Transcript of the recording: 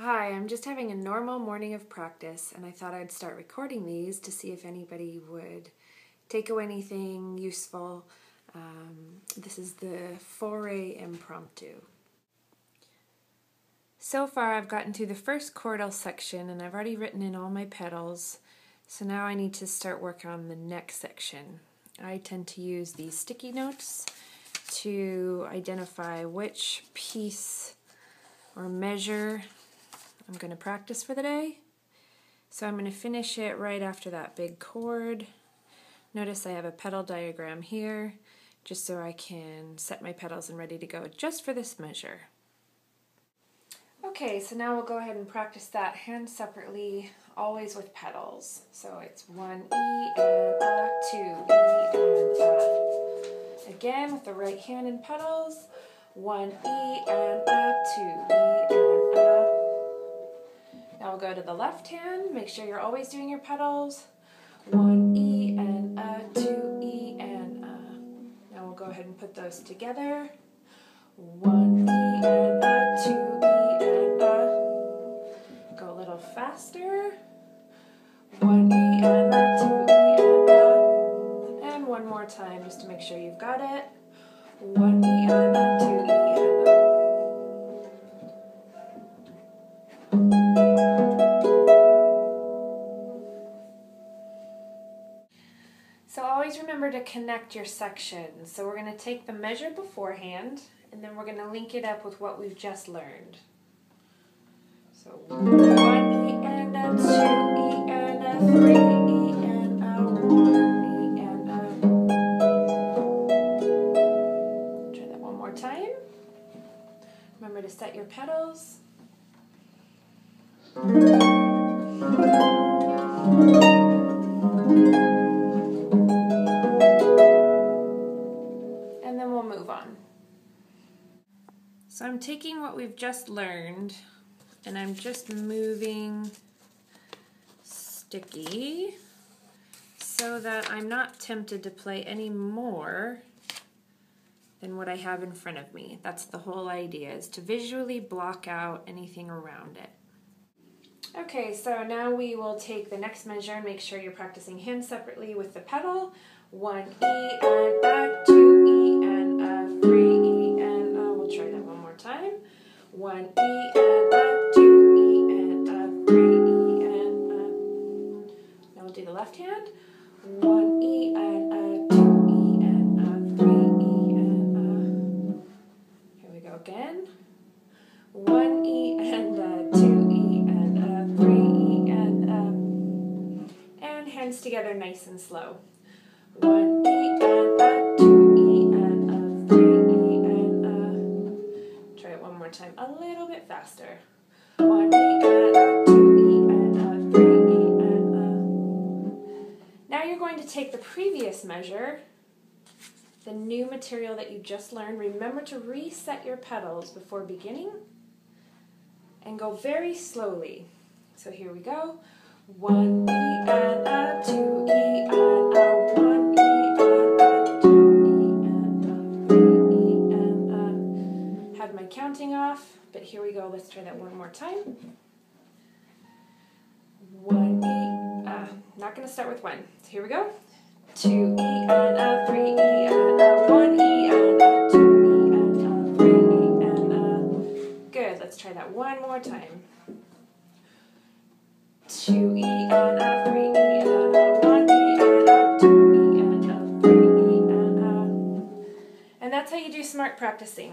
Hi, I'm just having a normal morning of practice, and I thought I'd start recording these to see if anybody would take away anything useful. Um, this is the Fauré impromptu. So far, I've gotten through the first chordal section, and I've already written in all my pedals, so now I need to start working on the next section. I tend to use these sticky notes to identify which piece or measure I'm going to practice for the day. So I'm going to finish it right after that big chord. Notice I have a pedal diagram here, just so I can set my pedals and ready to go just for this measure. Okay, so now we'll go ahead and practice that hand separately, always with pedals. So it's one E and A, two E and A. Again with the right hand and pedals, one E and A, two E and A. Now we'll go to the left hand. Make sure you're always doing your pedals. One E and a, two E and a. Now we'll go ahead and put those together. One E and a, two E and a. Go a little faster. One E and a, two E and a. And one more time just to make sure you've got it. One E and a, So always remember to connect your sections. So we're going to take the measure beforehand and then we're going to link it up with what we've just learned. So one E and a, two E and a, three E and a, one E and a. Try that one more time. Remember to set your pedals. I'm taking what we've just learned and I'm just moving sticky so that I'm not tempted to play any more than what I have in front of me. That's the whole idea, is to visually block out anything around it. Okay, so now we will take the next measure and make sure you're practicing hands separately with the pedal. One E and together nice and slow. One E and a, two E and a, three more time, a little bit faster. One E and a, two E and a, three E and a. Now you're going to take the previous measure, the new material that you just learned. Remember to reset your pedals before beginning and go very slowly. So here we go. One E had my counting off, but here we go. Let's try that one more time. One E, uh, not going to start with one. So here we go. Two E and a, three E and a, one E and a, two E and a, three E and a. Good. Let's try that one more time. Two E and a, three E and a, one E and a, two E and a, three E and a. And that's how you do smart practicing.